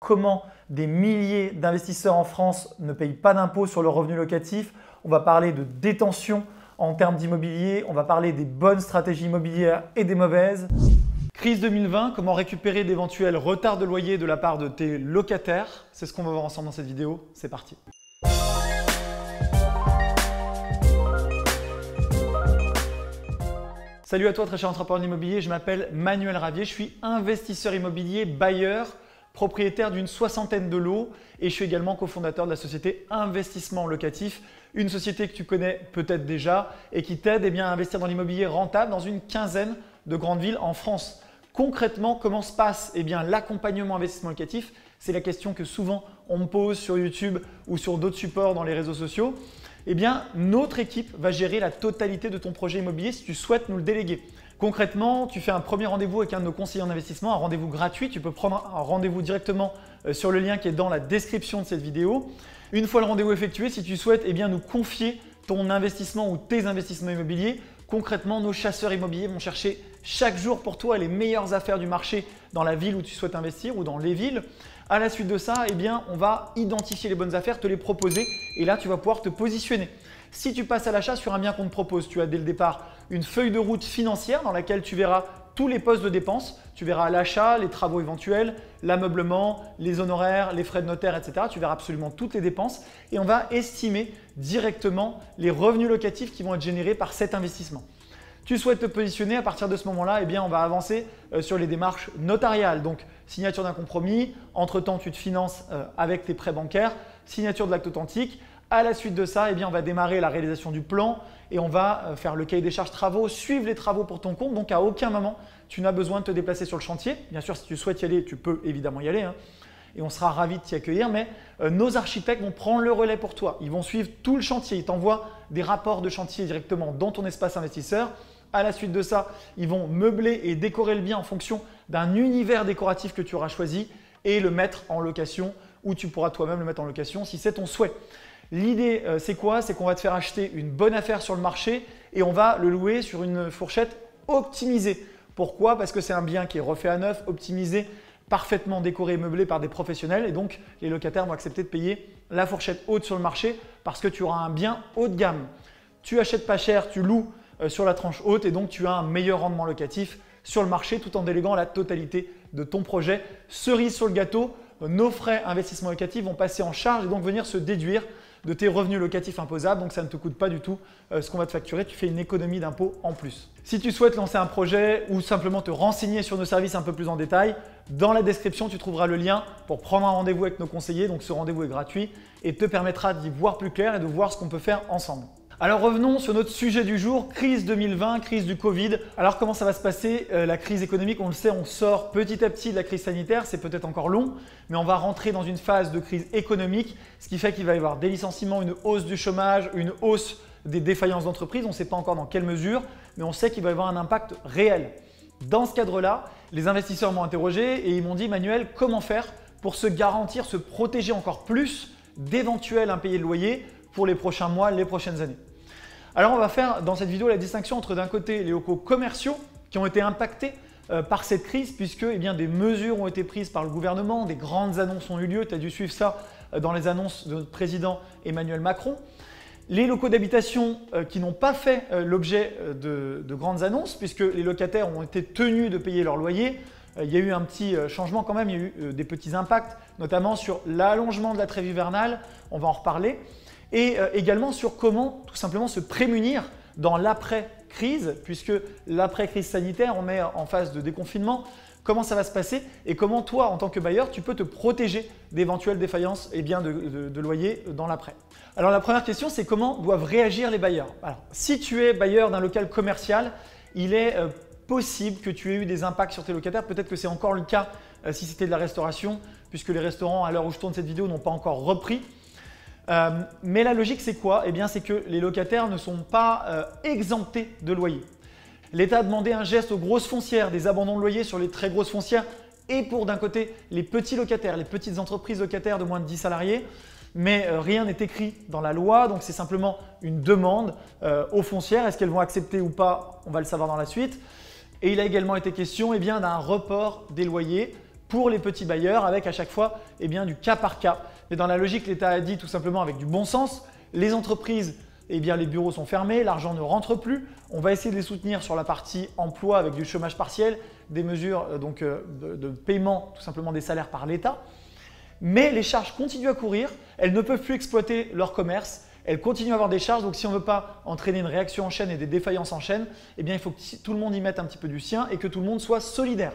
comment des milliers d'investisseurs en France ne payent pas d'impôts sur le revenu locatif. On va parler de détention en termes d'immobilier, on va parler des bonnes stratégies immobilières et des mauvaises. Crise 2020, comment récupérer d'éventuels retards de loyer de la part de tes locataires? C'est ce qu'on va voir ensemble dans cette vidéo. C'est parti. Salut à toi très cher entrepreneur immobilier, je m'appelle Manuel Ravier, je suis investisseur immobilier, bailleur propriétaire d'une soixantaine de lots et je suis également cofondateur de la société Investissement Locatif, une société que tu connais peut-être déjà et qui t'aide eh à investir dans l'immobilier rentable dans une quinzaine de grandes villes en France. Concrètement, comment se passe eh l'accompagnement investissement locatif? C'est la question que souvent on me pose sur YouTube ou sur d'autres supports dans les réseaux sociaux. Eh notre équipe va gérer la totalité de ton projet immobilier si tu souhaites nous le déléguer. Concrètement, tu fais un premier rendez-vous avec un de nos conseillers en investissement, un rendez-vous gratuit. Tu peux prendre un rendez-vous directement euh, sur le lien qui est dans la description de cette vidéo. Une fois le rendez-vous effectué, si tu souhaites eh nous confier ton investissement ou tes investissements immobiliers, concrètement, nos chasseurs immobiliers vont chercher chaque jour pour toi les meilleures affaires du marché dans la ville où tu souhaites investir ou dans les villes. À la suite de ça, eh on va identifier les bonnes affaires, te les proposer et là, tu vas pouvoir te positionner. Si tu passes à l'achat sur un bien qu'on te propose, tu as dès le départ une feuille de route financière dans laquelle tu verras tous les postes de dépenses. Tu verras l'achat, les travaux éventuels, l'ameublement, les honoraires, les frais de notaire, etc. Tu verras absolument toutes les dépenses et on va estimer directement les revenus locatifs qui vont être générés par cet investissement. Tu souhaites te positionner, à partir de ce moment-là, eh bien, on va avancer euh, sur les démarches notariales. Donc, signature d'un compromis, entre-temps, tu te finances euh, avec tes prêts bancaires, signature de l'acte authentique. À la suite de ça, eh bien, on va démarrer la réalisation du plan et on va euh, faire le cahier des charges travaux, suivre les travaux pour ton compte. Donc à aucun moment, tu n'as besoin de te déplacer sur le chantier. Bien sûr, si tu souhaites y aller, tu peux évidemment y aller. Hein. et on sera ravis de t'y accueillir, mais nos architectes vont prendre le relais pour toi. Ils vont suivre tout le chantier. Ils t'envoient des rapports de chantier directement dans ton espace investisseur. À la suite de ça, ils vont meubler et décorer le bien en fonction d'un univers décoratif que tu auras choisi et le mettre en location ou tu pourras toi-même le mettre en location si c'est ton souhait. L'idée, euh, c'est quoi? C'est qu'on va te faire acheter une bonne affaire sur le marché et on va le louer sur une fourchette optimisée. Pourquoi? Parce que c'est un bien qui est refait à neuf, optimisé, parfaitement décoré et meublé par des professionnels et donc les locataires vont accepter de payer la fourchette haute sur le marché parce que tu auras un bien haut de gamme. Tu achètes pas cher, tu loues sur la tranche haute et donc tu as un meilleur rendement locatif sur le marché tout en déléguant la totalité de ton projet. Cerise sur le gâteau, nos frais investissement locatif vont passer en charge et donc venir se déduire de tes revenus locatifs imposables, donc ça ne te coûte pas du tout euh, ce qu'on va te facturer, tu fais une économie d'impôt en plus. Si tu souhaites lancer un projet ou simplement te renseigner sur nos services un peu plus en détail, dans la description tu trouveras le lien pour prendre un rendez-vous avec nos conseillers, donc ce rendez-vous est gratuit et te permettra d'y voir plus clair et de voir ce qu'on peut faire ensemble. Alors revenons sur notre sujet du jour, crise 2020, crise du Covid. Alors comment ça va se passer euh, La crise économique, on le sait, on sort petit à petit de la crise sanitaire, c'est peut-être encore long, mais on va rentrer dans une phase de crise économique, ce qui fait qu'il va y avoir des licenciements, une hausse du chômage, une hausse des défaillances d'entreprise, on ne sait pas encore dans quelle mesure, mais on sait qu'il va y avoir un impact réel. Dans ce cadre-là, les investisseurs m'ont interrogé et ils m'ont dit Manuel, comment faire pour se garantir, se protéger encore plus d'éventuels impayés de loyer pour les prochains mois, les prochaines années. Alors on va faire dans cette vidéo la distinction entre d'un côté les locaux commerciaux qui ont été impactés euh, par cette crise puisque eh bien, des mesures ont été prises par le gouvernement, des grandes annonces ont eu lieu, tu as dû suivre ça euh, dans les annonces de notre président Emmanuel Macron. Les locaux d'habitation euh, qui n'ont pas fait l'objet de, de, grandes annonces puisque les locataires ont été tenus de payer leur loyer, il y a eu un petit changement quand même, il y a eu des petits impacts, notamment sur l'allongement de la trêve hivernale, on va en reparler et euh, également sur comment tout simplement se prémunir dans l'après-crise, puisque l'après-crise sanitaire, on est en phase de déconfinement, comment ça va se passer et comment toi, en tant que bailleur, tu peux te protéger d'éventuelles défaillances et bien de, de, loyer dans l'après? Alors la première question, c'est comment doivent réagir les bailleurs? Alors, si tu es bailleur d'un local commercial, il est euh, possible que tu aies eu des impacts sur tes locataires. Peut-être que c'est encore le cas euh, si c'était de la restauration, puisque les restaurants, à l'heure où je tourne cette vidéo, n'ont pas encore repris. Euh, mais la logique, c'est quoi? Eh bien, c'est que les locataires ne sont pas euh, exemptés de loyer. L'État a demandé un geste aux grosses foncières, des abandons de loyer sur les très grosses foncières et pour d'un côté les petits locataires, les petites entreprises locataires de moins de 10 salariés. Mais euh, rien n'est écrit dans la loi, donc c'est simplement une demande aux foncières. Est-ce qu'elles vont accepter ou pas? On va le savoir dans la suite. Et il a également été question eh d'un report des loyers pour les petits bailleurs avec à chaque fois eh du cas par cas. Mais dans la logique, l'État a dit tout simplement avec du bon sens, les entreprises, eh les bureaux sont fermés, l'argent ne rentre plus. On va essayer de les soutenir sur la partie emploi avec du chômage partiel, des mesures euh, donc, euh, de, de paiement tout simplement des salaires par l'État. Mais les charges continuent à courir, elles ne peuvent plus exploiter leur commerce, elles continuent à avoir des charges. Donc si on ne veut pas entraîner une réaction en chaîne et des défaillances en chaîne, eh bien il faut que tout le monde y mette un petit peu du sien et que tout le monde soit solidaire.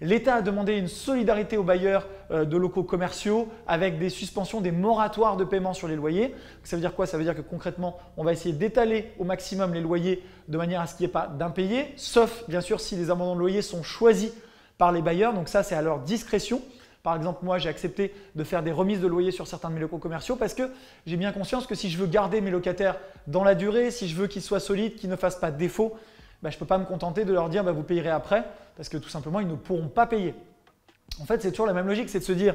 L'État a demandé une solidarité aux bailleurs euh, de locaux commerciaux avec des suspensions, des moratoires de paiement sur les loyers. Ça veut dire quoi? Ça veut dire que concrètement, on va essayer d'étaler au maximum les loyers de manière à ce qu'il n'y ait pas d'impayés, sauf bien sûr si les abandons de loyers sont choisis par les bailleurs. Donc ça, c'est à leur discrétion. Par exemple, moi, j'ai accepté de faire des remises de loyer sur certains de mes locaux commerciaux parce que j'ai bien conscience que si je veux garder mes locataires dans la durée, si je veux qu'ils soient solides, qu'ils ne fassent pas défaut, bah, je ne peux pas me contenter de leur dire bah, vous payerez après parce que tout simplement, ils ne pourront pas payer. En fait, c'est toujours la même logique, c'est de se dire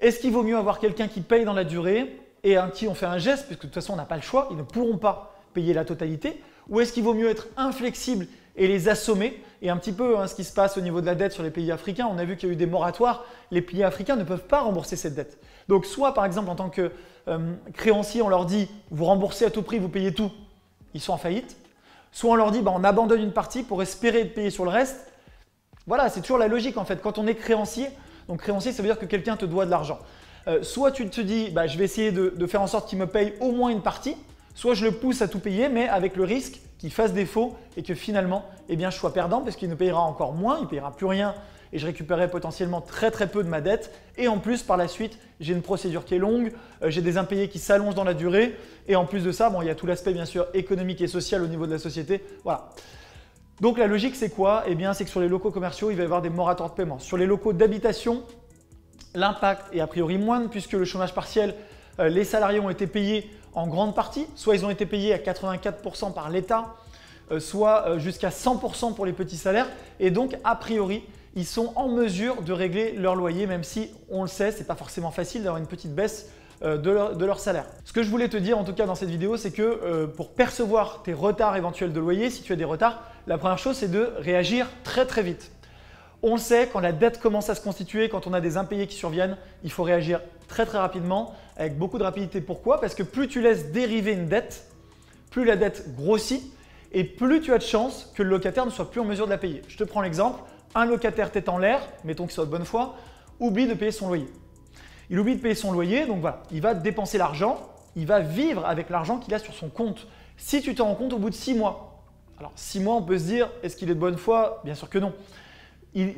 est-ce qu'il vaut mieux avoir quelqu'un qui paye dans la durée et un qui on fait un geste, puisque de toute façon, on n'a pas le choix, ils ne pourront pas payer la totalité, ou est-ce qu'il vaut mieux être inflexible et les assommer? Et un petit peu hein, ce qui se passe au niveau de la dette sur les pays africains, on a vu qu'il y a eu des moratoires. Les pays africains ne peuvent pas rembourser cette dette. Donc soit par exemple en tant que euh, créancier, on leur dit vous remboursez à tout prix, vous payez tout, ils sont en faillite. Soit on leur dit bah, on abandonne une partie pour espérer payer sur le reste. Voilà, c'est toujours la logique en fait. Quand on est créancier, donc créancier ça veut dire que quelqu'un te doit de l'argent. Euh, soit tu te dis bah, je vais essayer de, faire en sorte qu'il me paye au moins une partie, soit je le pousse à tout payer, mais avec le risque qu'il fasse défaut et que finalement, eh bien, je sois perdant parce qu'il ne payera encore moins, il ne payera plus rien et je récupérerai potentiellement très très peu de ma dette. Et en plus, par la suite, j'ai une procédure qui est longue, euh, j'ai des impayés qui s'allongent dans la durée. Et en plus de ça, bon, il y a tout l'aspect bien sûr économique et social au niveau de la société. Voilà. Donc la logique, c'est quoi? Eh bien, c'est que sur les locaux commerciaux, il va y avoir des moratoires de paiement. Sur les locaux d'habitation, l'impact est a priori moindre puisque le chômage partiel, euh, les salariés ont été payés en grande partie. Soit ils ont été payés à 84% par l'État, euh, soit jusqu'à 100% pour les petits salaires. Et donc, a priori, ils sont en mesure de régler leur loyer, même si, on le sait, ce n'est pas forcément facile d'avoir une petite baisse euh, de leur, salaire. Ce que je voulais te dire en tout cas dans cette vidéo, c'est que pour percevoir tes retards éventuels de loyer, si tu as des retards, la première chose c'est de réagir très très vite. On le sait, quand la dette commence à se constituer, quand on a des impayés qui surviennent, il faut réagir très très rapidement, avec beaucoup de rapidité. Pourquoi? Parce que plus tu laisses dériver une dette, plus la dette grossit et plus tu as de chances que le locataire ne soit plus en mesure de la payer. Je te prends l'exemple, un locataire tête en l'air, mettons qu'il soit de bonne foi, oublie de payer son loyer. Il oublie de payer son loyer, donc voilà, il va dépenser l'argent, il va vivre avec l'argent qu'il a sur son compte. Si tu te rends compte au bout de six mois, alors six mois, on peut se dire, est-ce qu'il est de bonne foi? Bien sûr que non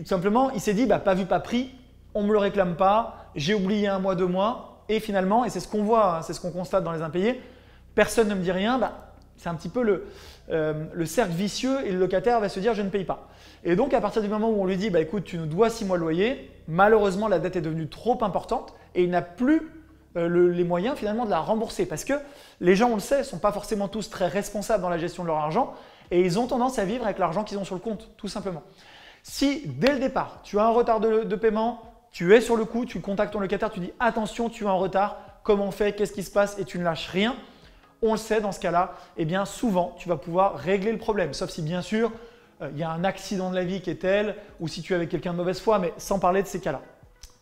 simplement, il s'est dit, bah, pas vu, pas pris, on ne me le réclame pas, j'ai oublié un mois, deux mois, et finalement, et c'est ce qu'on voit, hein, c'est ce qu'on constate dans les impayés, personne ne me dit rien, bah, c'est un petit peu le, euh, le, cercle vicieux et le locataire va se dire je ne paye pas. Et donc à partir du moment où on lui dit bah, écoute, tu nous dois six mois de loyer, malheureusement la dette est devenue trop importante et il n'a plus euh, les moyens finalement de la rembourser parce que les gens, on le sait, ne sont pas forcément tous très responsables dans la gestion de leur argent et ils ont tendance à vivre avec l'argent qu'ils ont sur le compte, tout simplement. Si dès le départ, tu as un retard de, paiement, tu es sur le coup, tu contactes ton locataire, tu dis attention, tu as un retard, comment on fait, qu'est-ce qui se passe et tu ne lâches rien, on le sait dans ce cas-là, eh bien souvent tu vas pouvoir régler le problème. Sauf si bien sûr euh, il y a un accident de la vie qui est tel ou si tu es avec quelqu'un de mauvaise foi, mais sans parler de ces cas-là.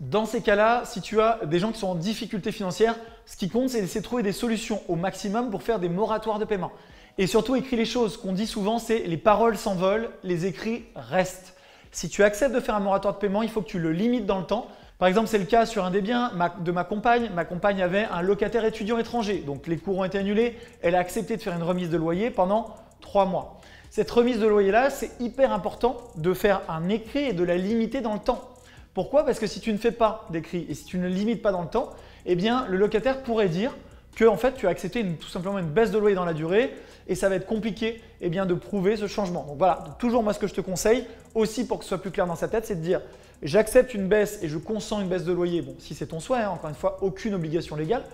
Dans ces cas-là, si tu as des gens qui sont en difficulté financière, ce qui compte, c'est de trouver des solutions au maximum pour faire des moratoires de paiement. Et surtout, écris les choses. qu'on dit souvent, c'est les paroles s'envolent, les écrits restent. Si tu acceptes de faire un moratoire de paiement, il faut que tu le limites dans le temps. Par exemple, c'est le cas sur un des biens de ma compagne. Ma compagne avait un locataire étudiant étranger, donc les cours ont été annulés. Elle a accepté de faire une remise de loyer pendant trois mois. Cette remise de loyer-là, c'est hyper important de faire un écrit et de la limiter dans le temps. Pourquoi? Parce que si tu ne fais pas d'écrit et si tu ne limites pas dans le temps, eh bien, le locataire pourrait dire que en fait, tu as accepté tout simplement une baisse de loyer dans la durée et ça va être compliqué eh bien, de prouver ce changement. Donc voilà, toujours moi ce que je te conseille, aussi pour que ce soit plus clair dans sa tête, c'est de dire j'accepte une baisse et je consens une baisse de loyer. Bon, si c'est ton souhait, hein, encore une fois, aucune obligation légale.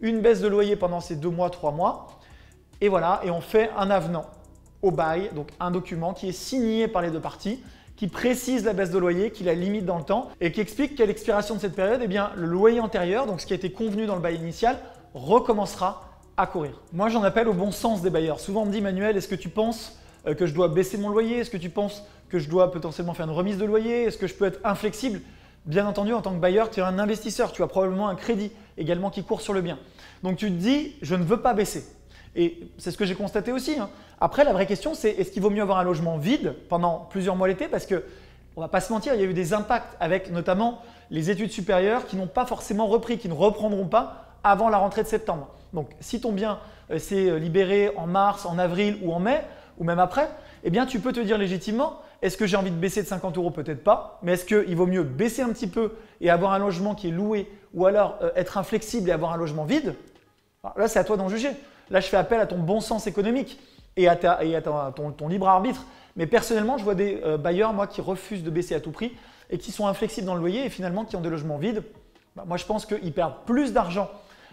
Une baisse de loyer pendant ces deux mois, trois mois. Et voilà, et on fait un avenant au bail, donc un document qui est signé par les deux parties qui précise la baisse de loyer, qui la limite dans le temps et qui explique qu'à l'expiration de cette période, eh bien, le loyer antérieur, donc ce qui a été convenu dans le bail initial, recommencera à courir. Moi, j'en appelle au bon sens des bailleurs. Souvent, on me dit, Manuel, est-ce que tu penses euh, que je dois baisser mon loyer? Est-ce que tu penses que je dois potentiellement faire une remise de loyer Est-ce que je peux être inflexible? Bien entendu, en tant que bailleur, tu es un investisseur, tu as probablement un crédit également qui court sur le bien. Donc tu te dis, je ne veux pas baisser. Et c'est ce que j'ai constaté aussi. Hein. Après, la vraie question, c'est est-ce qu'il vaut mieux avoir un logement vide pendant plusieurs mois l'été? Parce que, on va pas se mentir, il y a eu des impacts avec notamment les études supérieures qui n'ont pas forcément repris, qui ne reprendront pas avant la rentrée de septembre. Donc, si ton bien euh, s'est euh, libéré en mars, en avril ou en mai, ou même après, eh bien, tu peux te dire légitimement, est-ce que j'ai envie de baisser de 50 euros? Peut-être pas. Mais est-ce qu'il vaut mieux baisser un petit peu et avoir un logement qui est loué ou alors euh, être inflexible et avoir un logement vide? Là, c'est à toi d'en juger. Là, je fais appel à ton bon sens économique et à, ton, libre arbitre. Mais personnellement, je vois des euh, bailleurs, moi, qui refusent de baisser à tout prix et qui sont inflexibles dans le loyer et finalement qui ont des logements vides. Bah, moi, je pense qu'ils perdent plus d'argent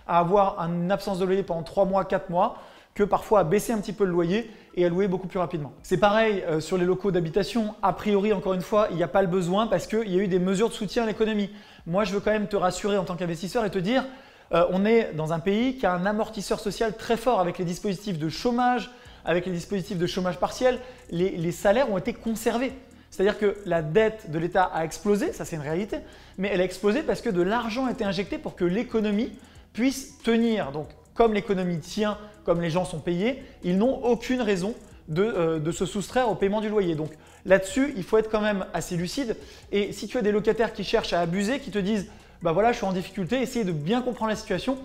à avoir une absence de loyer pendant 3 mois, 4 mois, que parfois à baisser un petit peu le loyer et à louer beaucoup plus rapidement. C'est pareil euh, sur les locaux d'habitation. A priori, encore une fois, il n'y a pas le besoin parce qu'il y a eu des mesures de soutien à l'économie. Moi, je veux quand même te rassurer en tant qu'investisseur et te dire, euh, on est dans un pays qui a un amortisseur social très fort avec les dispositifs de chômage, avec les dispositifs de chômage partiel. Les, salaires ont été conservés. C'est-à-dire que la dette de l'État a explosé, ça c'est une réalité, mais elle a explosé parce que de l'argent a été injecté pour que l'économie puisse tenir. Donc comme l'économie tient, comme les gens sont payés, ils n'ont aucune raison de, euh, de, se soustraire au paiement du loyer. Donc là-dessus, il faut être quand même assez lucide. Et si tu as des locataires qui cherchent à abuser, qui te disent bah voilà, je suis en difficulté, essayez de bien comprendre la situation.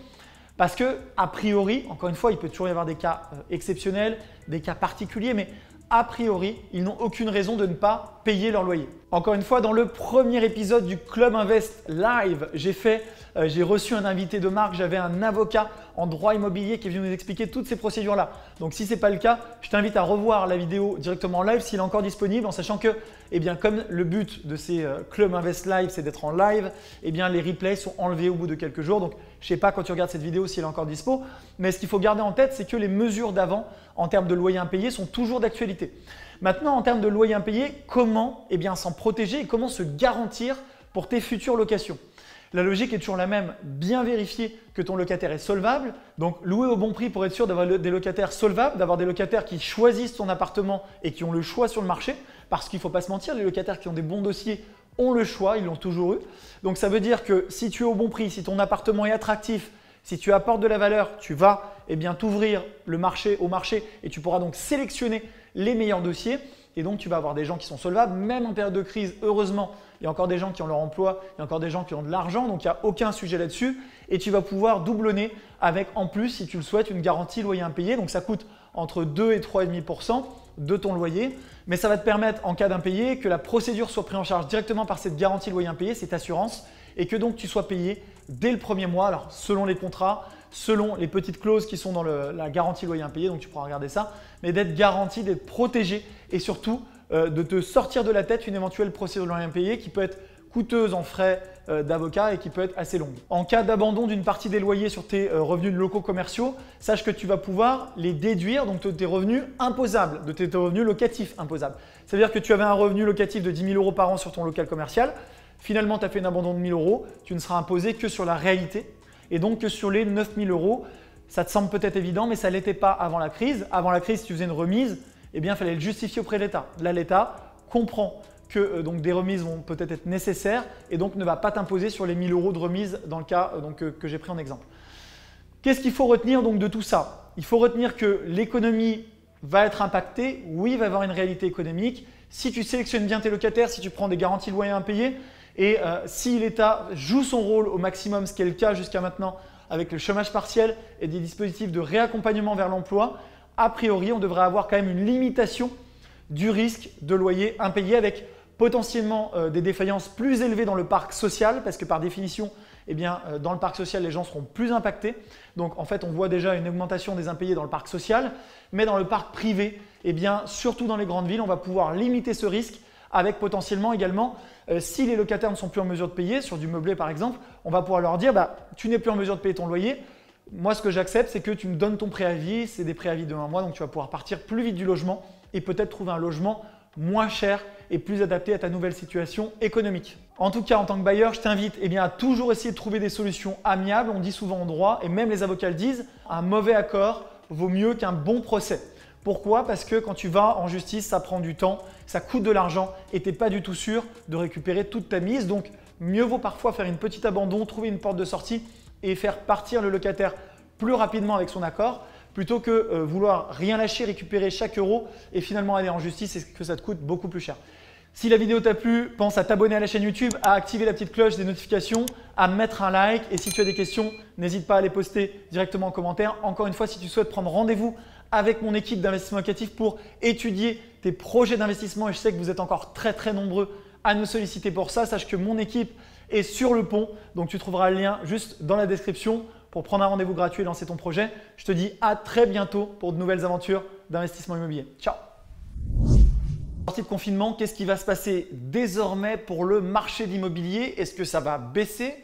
Parce que, a priori, encore une fois, il peut toujours y avoir des cas euh, exceptionnels, des cas particuliers, mais a priori, ils n'ont aucune raison de ne pas leur loyer. Encore une fois, dans le premier épisode du Club Invest Live, j'ai fait euh, j'ai reçu un invité de marque, j'avais un avocat en droit immobilier qui est venu nous expliquer toutes ces procédures-là. Donc si ce n'est pas le cas, je t'invite à revoir la vidéo directement en live s'il est encore disponible, en sachant que, eh bien, comme le but de ces euh, Club Invest Live, c'est d'être en live, eh bien, les replays sont enlevés au bout de quelques jours. Donc je ne sais pas quand tu regardes cette vidéo s'il est encore dispo, mais ce qu'il faut garder en tête, c'est que les mesures d'avant en termes de loyer impayé sont toujours d'actualité. Maintenant, en termes de loyer impayé, comment eh s'en protéger et comment se garantir pour tes futures locations? La logique est toujours la même, bien vérifier que ton locataire est solvable. Donc louer au bon prix pour être sûr d'avoir des locataires solvables, d'avoir des locataires qui choisissent ton appartement et qui ont le choix sur le marché. Parce qu'il ne faut pas se mentir, les locataires qui ont des bons dossiers ont le choix, ils l'ont toujours eu. Donc ça veut dire que si tu es au bon prix, si ton appartement est attractif, si tu apportes de la valeur, tu vas eh t'ouvrir le marché au marché et tu pourras donc sélectionner les meilleurs dossiers. Et donc tu vas avoir des gens qui sont solvables, même en période de crise, heureusement, il y a encore des gens qui ont leur emploi, il y a encore des gens qui ont de l'argent, donc il n'y a aucun sujet là-dessus. Et tu vas pouvoir doublonner avec en plus, si tu le souhaites, une garantie loyer impayé. Donc ça coûte entre 2 et 3,5% de ton loyer. Mais ça va te permettre, en cas d'impayé, que la procédure soit prise en charge directement par cette garantie loyer impayé, cette assurance, et que donc tu sois payé dès le premier mois, selon les contrats, selon les petites clauses qui sont dans la garantie loyer impayé, donc tu pourras regarder ça, mais d'être garanti, d'être protégé et surtout euh, de te sortir de la tête une éventuelle procédure de loyer impayé qui peut être coûteuse en frais euh, d'avocat et qui peut être assez longue. En cas d'abandon d'une partie des loyers sur tes euh, revenus locaux commerciaux, sache que tu vas pouvoir les déduire donc de tes revenus imposables, de tes revenus locatifs imposables. C'est-à-dire que tu avais un revenu locatif de 10 000 euros par an sur ton local commercial, finalement tu as fait un abandon de 1 000 euros, tu ne seras imposé que sur la réalité et donc que sur les 9 000 euros. Ça te semble peut-être évident, mais ça ne l'était pas avant la crise. Avant la crise, si tu faisais une remise, eh bien, il fallait le justifier auprès de l'État. Là, l'État comprend que euh, donc, des remises vont peut-être être nécessaires et donc ne va pas t'imposer sur les 1000 euros de remise dans le cas euh, donc, que j'ai pris en exemple. Qu'est-ce qu'il faut retenir donc de tout ça? Il faut retenir que l'économie va être impactée, oui, il va y avoir une réalité économique. Si tu sélectionnes bien tes locataires, si tu prends des garanties de loyer impayés, et euh, si l'État joue son rôle au maximum, ce qui est le cas jusqu'à maintenant avec le chômage partiel et des dispositifs de réaccompagnement vers l'emploi, a priori, on devrait avoir quand même une limitation du risque de loyer impayé avec potentiellement euh, des défaillances plus élevées dans le parc social parce que par définition, eh bien, euh, dans le parc social, les gens seront plus impactés. Donc en fait, on voit déjà une augmentation des impayés dans le parc social, mais dans le parc privé, eh surtout dans les grandes villes, on va pouvoir limiter ce risque avec potentiellement également, euh, si les locataires ne sont plus en mesure de payer, sur du meublé par exemple, on va pouvoir leur dire, bah, tu n'es plus en mesure de payer ton loyer, moi ce que j'accepte, c'est que tu me donnes ton préavis, c'est des préavis de un mois, donc tu vas pouvoir partir plus vite du logement et peut-être trouver un logement moins cher et plus adapté à ta nouvelle situation économique. En tout cas, en tant que bailleur, je t'invite eh à toujours essayer de trouver des solutions amiables. On dit souvent en droit, et même les avocats le disent, un mauvais accord vaut mieux qu'un bon procès. Pourquoi? Parce que quand tu vas en justice, ça prend du temps, ça coûte de l'argent et tu n'es pas du tout sûr de récupérer toute ta mise. Donc mieux vaut parfois faire une petite abandon, trouver une porte de sortie et faire partir le locataire plus rapidement avec son accord plutôt que euh, vouloir rien lâcher, récupérer chaque euro et finalement aller en justice et que ça te coûte beaucoup plus cher. Si la vidéo t'a plu, pense à t'abonner à la chaîne YouTube, à activer la petite cloche des notifications, à mettre un like et si tu as des questions, n'hésite pas à les poster directement en commentaire. Encore une fois, si tu souhaites prendre rendez-vous avec mon équipe d'investissement locatif pour étudier tes projets d'investissement. Et je sais que vous êtes encore très très nombreux à nous solliciter pour ça, sache que mon équipe est sur le pont, donc tu trouveras le lien juste dans la description pour prendre un rendez-vous gratuit et lancer ton projet. Je te dis à très bientôt pour de nouvelles aventures d'investissement immobilier. Ciao. Sortie de confinement, qu'est-ce qui va se passer désormais pour le marché de l'immobilier? Est-ce que ça va baisser?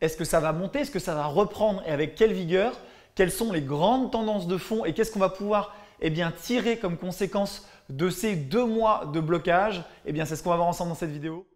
Est-ce que ça va monter? Est-ce que ça va reprendre? Et avec quelle vigueur? Quelles sont les grandes tendances de fond et qu'est-ce qu'on va pouvoir eh tirer comme conséquence de ces deux mois de blocage Eh bien, c'est ce qu'on va voir ensemble dans cette vidéo.